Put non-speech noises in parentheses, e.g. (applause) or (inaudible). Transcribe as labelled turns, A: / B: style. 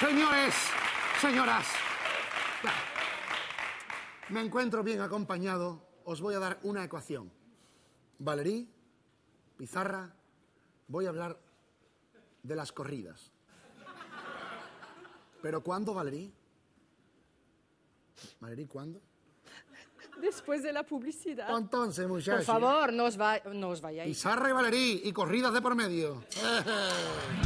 A: Señores, señoras, me encuentro bien acompañado. Os voy a dar una ecuación. Valerí, pizarra, voy a hablar de las corridas. ¿Pero cuándo, Valerí? Valerí, ¿cuándo?
B: Después de la publicidad.
A: Entonces, muchachos.
B: Por favor, no os, va- no vayáis.
A: Pizarra y Valerí y corridas de por medio. (laughs)